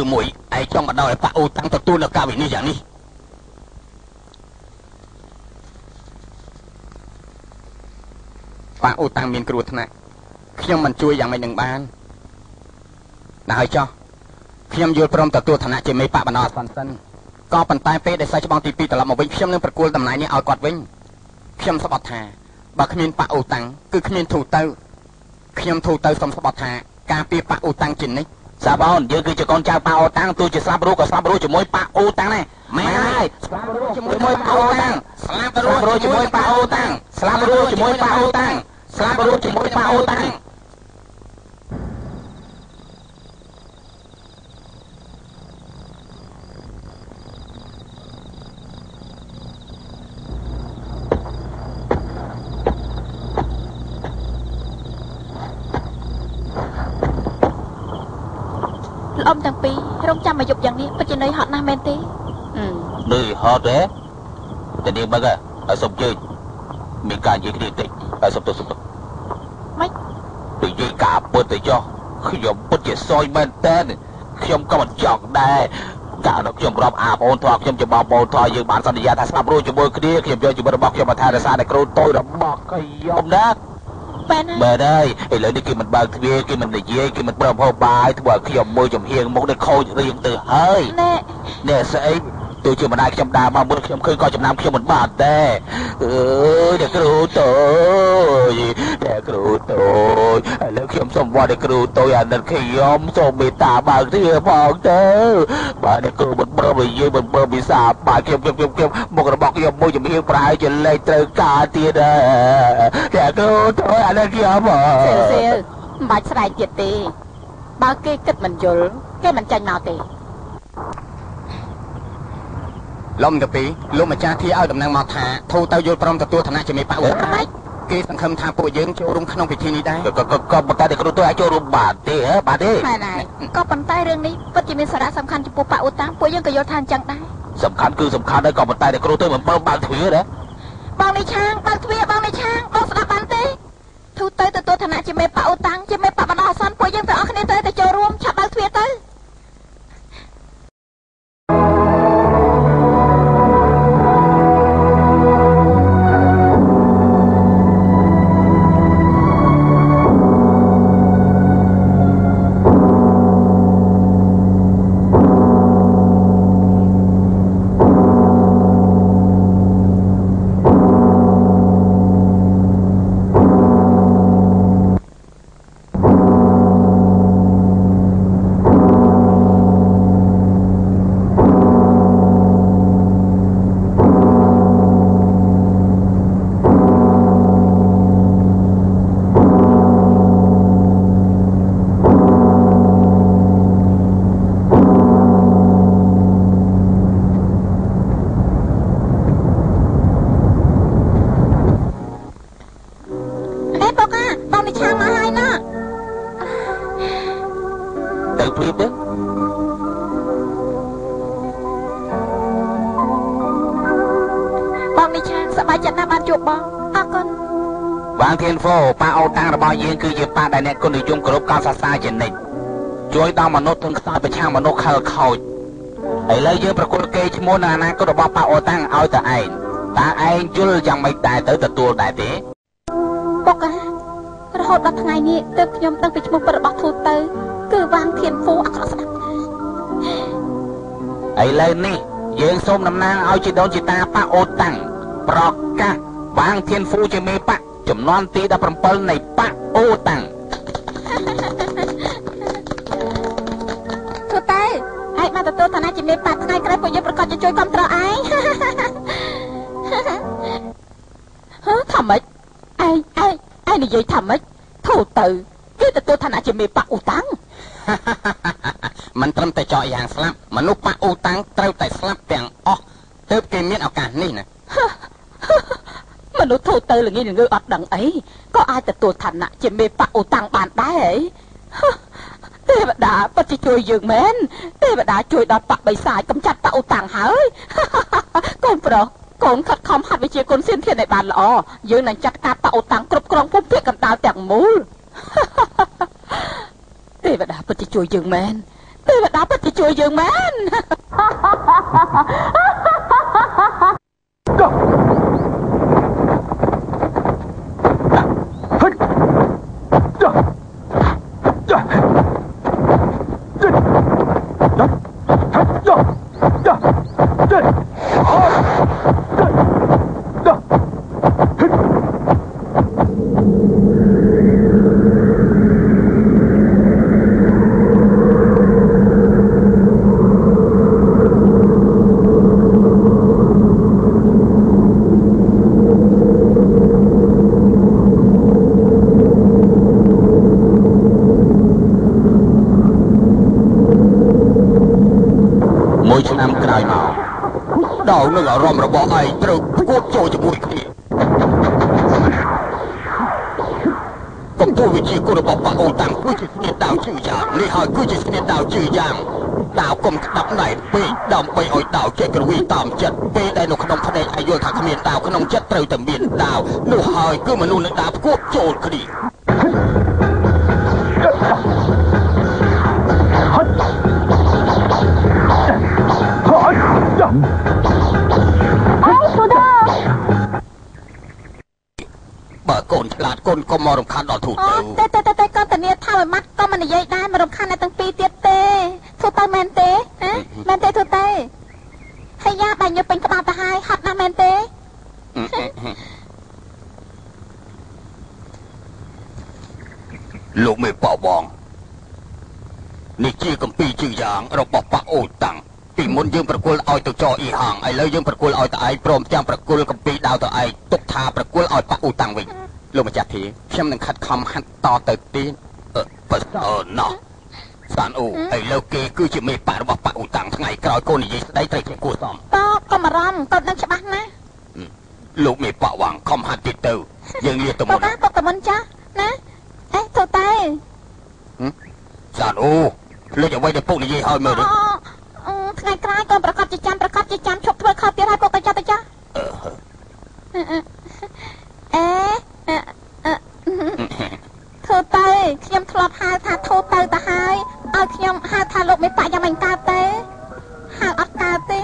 ឬមួយឯងចង់បដឲ្យប៉ាអូតាំងទទួលនៅការវិនិច្ឆ័យយ៉ាងនេះប៉ាអូតាំងមានគ្រោះថ្នាក់ខ្ញុំមិនជួយយ៉ាងម៉េចនឹងបានណាហើយចោះខ្ញុំយល់ព្រមទទួលឋានៈជាមេបកបណ្ដោះអាសន្នសិនក៏ប៉ុន្តែពេលដែលសាច់ច្បងទី2ត្រឡប់មកវិញខ្ញុំនឹងប្រគល់តំណែងនេះឲ្យគាត់វិញខ្ញុំស្បត់ថាបើគ្មានប៉ាអូតាំងគឺគ្មានធូទៅខ្ញុំធូទៅសុំស្បត់ថាការពារប៉ាអូតាំងជានិច្ច សាបោនយើងគឺជាកូនចៅប៉ាអូតាំងទោះជាស្លាប់រស់ក៏ស្លាប់រស់ជាមួយប៉ាអូតាំងដែរមែនហើយស្លាប់រស់ជាមួយប៉ាអូតាំងស្លាប់រស់ជាមួយប៉ាអូតាំងស្លាប់រស់ជាមួយប៉ាអូតាំងស្លាប់រស់ជាមួយប៉ាអូតាំង ល្អំទាំងពីររងចាំមកយប់យ៉ាងនេះពិតជានឿយហត់ណាស់មែនទេនឿយហត់ទេតែនាងបើឲ្យសុំជើញមានការនិយាយគ្នាតិចឲ្យសុំទៅសុំទៅម៉េចនិយាយការពិតទៅចុះខ្ញុំពិតជាសយមែនតើខ្ញុំក៏មិនចង់ដែរកាលនោះខ្ញុំរាប់អាបងធေါ်ខ្ញុំជាបងបងធေါ်យើងបានសន្យាថាស្លាប់រួចជាមួយគ្នាខ្ញុំយកជីវិតរបស់ខ្ញុំមកថែរក្សាតែគ្រូតូចរបស់ខ្ញុំណា បែរណាមែនហើយឥឡូវនេះគេមិនបើកទ្វារគេមិននិយាយគេមិនប្រមហូបបាយធ្វើឲ្យខ្ញុំមួយចំហៀងមុខនេះខូចរៀងទៅហើយណែនេះស្អី ទោះជាម្ដាយខ្ញុំដើរមកមុនខ្ញុំឃើញក៏ចំណាំខ្ញុំមិនបានដែរអើយអ្នកគ្រូតូចអ្នកគ្រូតូចឥឡូវខ្ញុំសូមវត្តអ្នកគ្រូតូចអាណិតខ្ញុំសូមមេត្តាបើកទ្វារផងទៅបាទអ្នកគ្រូមិនព្រមនិយាយមិនព្រមវិសាបាទខ្ញុំខ្ញុំខ្ញុំខ្ញុំមុខរបស់ខ្ញុំមួយចំហៀងប្រហែលជាលេខត្រូវការទៀតដែរអ្នកគ្រូតូចអាណិតខ្ញុំហ៎សៀលសៀលមិនបាច់ស្រែកទៀតទេបើគេគិតមិនយល់គេមិនចាញ់មកទេ លំទៅពីលោកម្ចាស់ធាឲ្យដំណឹងមកថាធូទៅយល់ព្រមទទួលឋានៈជាមេបកវត្តម៉េចគេសង្ឃឹមថាពួកយើងចូលរួមក្នុងពិធីនេះដែរក៏ក៏ក៏ប៉ុន្តែតែគ្រូទៅអាចចូលរួមបានទេហ៎បាទទេមែនហើយក៏ប៉ុន្តែរឿងនេះពិតជាមានសារៈសំខាន់ចំពោះប៉ាអូតាំងពួកយើងក៏យល់ថាអញ្ចឹងដែរសំខាន់គឺសំខាន់ដែរក៏ប៉ុន្តែតែគ្រូទៅមិនបើបើកទ្វារដែរបងនេះឆាងបើកទ្វារបងនេះឆាងបងស្ដាប់បានទេធូទៅទទួលឋានៈជាមេប៉ាអូតាំងជាមេប៉ាបណ្ដោះអាសន្នពួកយើងទាំងអស់គ្នាទៅតែចូលរួម ទៅព្រៀបទេបងនេះឆាងសប្បាយចិត្តណាស់បានជួបបងអរគុណវាងធានហ្វូប៉ាអូតាំងរបស់យើងគឺជាប៉ាដែលអ្នកគុណនិយមគោរពកោតសរសើរជានិច្ចជួយដល់មនុស្សទន់ខ្សោយប្រឆាំងមនុស្សខលខូចឥឡូវយើងប្រគល់គេឈ្មោះនៅអនាគតរបស់ប៉ាអូតាំងឲ្យទៅឯងតើឯងយល់យ៉ាងម៉េចដែរទៅទទួលដែរទេបុកអារហូតដល់ថ្ងៃនេះទើបខ្ញុំដឹងពីឈ្មោះពិតរបស់ធូទៅ គឺវាងធានហ្វូអាក្រក់ស្ដាប់ឥឡូវនេះយើងសូមតំណាងឲ្យជីដូនជីតាប៉ាអូតាំងប្រកាសវាងធានហ្វូជាមេប៉ាចំនួនទី17នៃប៉ាអូតាំងធូទៅឯងមកទទួលឋានៈជាមេប៉ាថ្ងៃក្រោយពួកយើងប្រកាសจะជួយគ្រប់គ្រងឯងហឺថាម៉េចឯងឯងឯងនិយាយថាម៉េចធូទៅគេទទួលឋានៈជាមេប៉ាអ៊ូតាំង មិនត្រឹមតែចော့យ៉ាងស្លាប់មនុស្សប៉ាអូតាំងត្រូវតែស្លាប់ទាំងអស់ទើបគេមានឱកាសនេះណាមនុស្សធូរទៅល្ងាចល្ងើអត់ដឹងអីក៏អាចទទួលឋានៈជាមេប៉ាអូតាំងបានដែរហ៎ទេវតាពិតជាជួយយើងមែនទេវតាជួយដល់ប៉ាបិសាចកំចាត់ប៉ាអូតាំងហើយកូនប្រុសកូនខិតខំហាត់វិជាគុណសៀនធានឲ្យបានល្អយើងនឹងចាត់ការប៉ាអូតាំងគ្រប់គ្រងភូមិភាគកណ្ដាលទាំងមូលទេ វតាពិតជាជួយយើងមែនទេវតាពិតជាជួយយើងមែន ឆ្នាំក្រោយមកដល់នឹងអារម្មណ៍របស់ឯងត្រូវគួបចូលជាមួយគ្នាកំពុងវិជាគុណរបស់ប៉ាអូនតាំងគឺជាស្នៀតដាវជឿយ៉ាងនេះហើយគឺជាស្នៀតដាវជឿយ៉ាងដាវកុំក្តាប់ណែនពេកដើម្បីឲ្យដាវចេះក្រវីតាមចិត្តពេលដែលនៅក្នុងភ្នែកឯងយល់ថាគ្មានដាវក្នុងចិត្តត្រូវតែមានដាវនោះហើយគឺមនុស្សនឹងដាវគួបចូលគ្នា កូនឆ្លាតកូនកុំមករំខានដល់ទូអូទៅតែតែតែក៏ធានាថាឲ្យម៉ាត់ក៏មិននិយាយដែរមករំខានអ្នកទាំងពីរទៀតទេទូទៅមែនទេហ៎មែនទេទូទៅហើយយ៉ាបាញ់យកពេញក្បាលទៅហើយហត់ណាស់មែនទេលោកមេប៉បងនេះជាកម្ពីជឿយ៉ាងរបស់ប៉ាអូតាំងពីមុនយើងប្រគល់ឲ្យទៅចអ៊ីហាងឥឡូវយើងប្រគល់ឲ្យតឯងព្រមទាំងប្រគល់កម្ពីដៅទៅឯងទុកថាប្រគល់ឲ្យប៉ាអូតាំងវិញ លោកម្ចាស់ធាខ្ញុំនឹងខិតខំហាត់តទៅទៀតអឺបើអឺណោះសានអូឥឡូវគេគឺជាមេប៉ារបស់ប៉ាអូតាំងថ្ងៃក្រោយកូននិយាយស្ដីត្រូវជាគួរសមតកុំអារម្មណ៍គាត់នឹងច្បាស់ណាស់លោកមេប៉ាវាងខំហាត់ទៀតទៅយើងលាទៅតមុនតាទុកតែមុនចាស់ណាអេទូទៅសានអូលើកអ្វីដែលពុកនិយាយឲ្យមើលទៅអូថ្ងៃក្រោយកូនប្រកាសជាចាំប្រកាសជាចាំឈប់ធ្វើខុសទៀតហើយពុកទៅចាស់ទៅចាស់ អឺ អេអឺអឺធ្វើទៅ ខ្ញុំធ្លាប់ហៅថាធូរទៅទៅហើយឲ្យខ្ញុំហៅថាលោកមេប៉ាយ៉ាងមិនកើតទេហៅអត់កើតទេ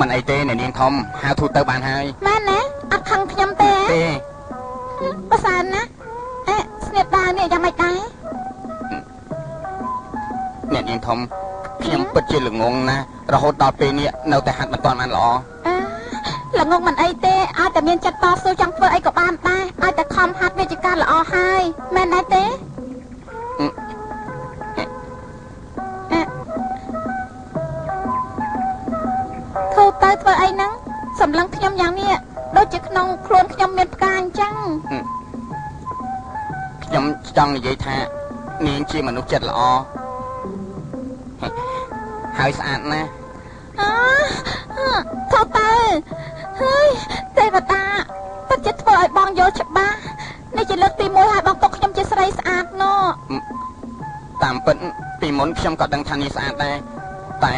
មិនអីទេអ្នកនាងធំហៅទូទៅបានហើយមែនណាអត់ខឹងខ្ញុំទេទេប្រសើរណាស់អេស្នៀតដានេះយ៉ាងម៉េចដែរអ្នកនាងធំខ្ញុំពិតជាល្ងងណាស់រហូតដល់ពេលនេះនៅតែហាត់មិនទាន់បានល្អអឺល្ងងមិនអីទេឲ្យតែមានចិត្តតស៊ូចង់ធ្វើអីក៏បានដែរឲ្យតែខំហាត់វាជាការល្អហើយមែនដែរទេ ទៅធ្វើអីហ្នឹងសម្លឹងខ្ញុំយ៉ាងនេះដូចជាក្នុងខ្លួនខ្ញុំមានផ្កាអញ្ចឹងខ្ញុំចង់និយាយថា នាងជាមនុស្សចិត្តល្អហើយស្អាតណាស់អឺធូរទៅហើយទេវតាពិតជាធ្វើឲ្យបងយល់ច្បាស់នេះជាលើកទី1ហើយបងទុកខ្ញុំជាស្រីស្អាតណោះតាមពិតពីមុនខ្ញុំក៏ដឹងថានាងស្អាតដែរតែ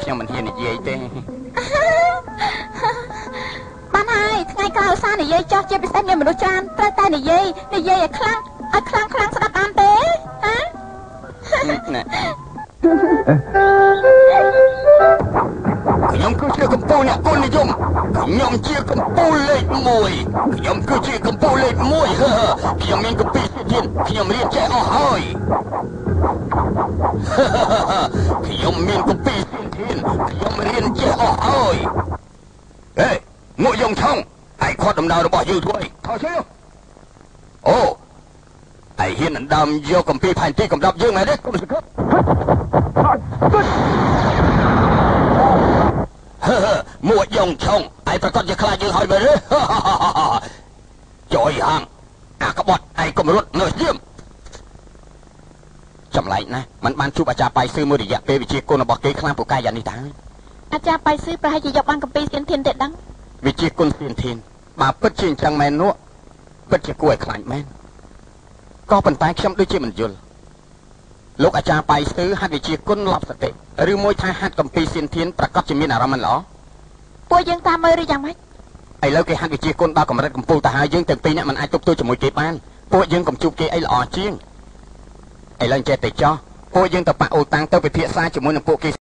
ខ្ញុំមិនហ៊ាននិយាយទេ ថ្ងៃក្រោយឧស្សាហ៍និយាយចោះជាពិសេសមានមនុស្សច្រើនត្រូវតែនិយាយនិយាយឲ្យខ្លាំងឲ្យខ្លាំងខ្លាំងស្ដាប់បានទេហ៎ណាខ្ញុំគឺជាកម្ពុជាអ្នកគុណនិយមខ្ញុំជាកម្ពុជាលេខ1ខ្ញុំគឺជាកម្ពុជាលេខ1ហឺខ្ញុំមានកម្ពីទៀតខ្ញុំរៀនចេះអស់ហើយខ្ញុំមានកម្ពីទៀតខ្ញុំរៀនចេះអស់ហើយហេងក់យងឆុង ឯខាត់ដំណើររបស់យើងធ្វើអីថយជើអូឯហ៊ានដណ្ដើមយកកម្ពីផែនទីកំដប់យើងមែនទេគុំសង្ឃឹមហឺហឺមួយយងឆុងឯប្រកាសជាខ្លាចយើងហើយមែនទេចុយហាងអាក្បត់ឯកុំរត់នៅស្ទៀមចម្លែកណាស់มันបានជួបអាចារ្យបៃសឺមួយរយៈពេលវិជាគុណរបស់គេខ្លាំងពូកែយ៉ាងនេះតាអាចារ្យបៃសឺប្រហែលជាយកបានកម្ពីស្ទៀនធានទេដឹងវិជាគុណធានធាន បើពិតជាអញ្ចឹងមែននោះពិតជាគួរឲ្យខ្លាចមែនក៏ប៉ុន្តែខ្ញុំដូចជាមិនយល់លោកអាចារ្យបៃសឺហាត់វិជាគុណលប់សតិឬមួយថាហាត់កម្ពីសៀនធានប្រកាសជាមានអារម្មណ៍មិនល្អពួកយើងតាមមើលឬយ៉ាងម៉េចឥឡូវគេហាត់វិជាគុណដល់កម្រិតកំពូលទៅហើយយើងទាំងពីរនាក់មិនអាចទប់ទល់ជាមួយគេបានពួកយើងកំជួបគេអីល្អជាងឥឡូវចេះតែចោះពពួកយើងទៅប៉ាក់អូតាំងទៅពិភាក្សាជាមួយនឹងពួកគេ